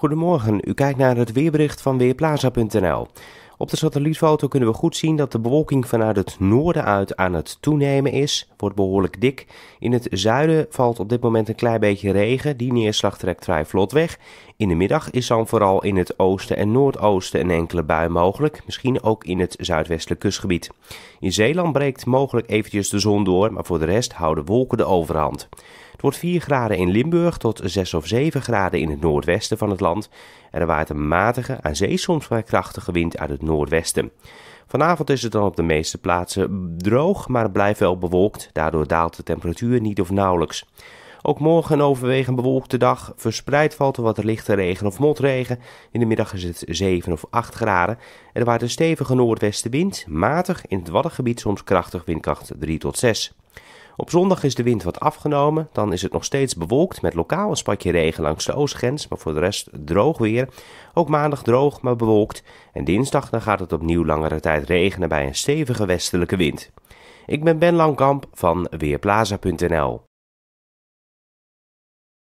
Goedemorgen, u kijkt naar het weerbericht van Weerplaza.nl. Op de satellietfoto kunnen we goed zien dat de bewolking vanuit het noorden uit aan het toenemen is, wordt behoorlijk dik. In het zuiden valt op dit moment een klein beetje regen, die neerslag trekt vrij vlot weg. In de middag is dan vooral in het oosten en noordoosten een enkele bui mogelijk, misschien ook in het zuidwestelijk kustgebied. In Zeeland breekt mogelijk eventjes de zon door, maar voor de rest houden wolken de overhand. Het wordt 4 graden in Limburg tot 6 of 7 graden in het noordwesten van het land. En er waait een matige, aan zee soms vrij krachtige wind uit het noordwesten. Vanavond is het dan op de meeste plaatsen droog, maar het blijft wel bewolkt. Daardoor daalt de temperatuur niet of nauwelijks. Ook morgen een overwegend bewolkte dag. Verspreid valt er wat lichte regen of motregen. In de middag is het 7 of 8 graden. En er waait een stevige noordwestenwind, matig in het Waddengebied soms krachtig windkracht 3 tot 6. Op zondag is de wind wat afgenomen. Dan is het nog steeds bewolkt met lokaal een spatje regen langs de oostgrens, maar voor de rest droog weer. Ook maandag droog, maar bewolkt. En dinsdag dan gaat het opnieuw langere tijd regenen bij een stevige westelijke wind. Ik ben Ben Langkamp van Weerplaza.nl.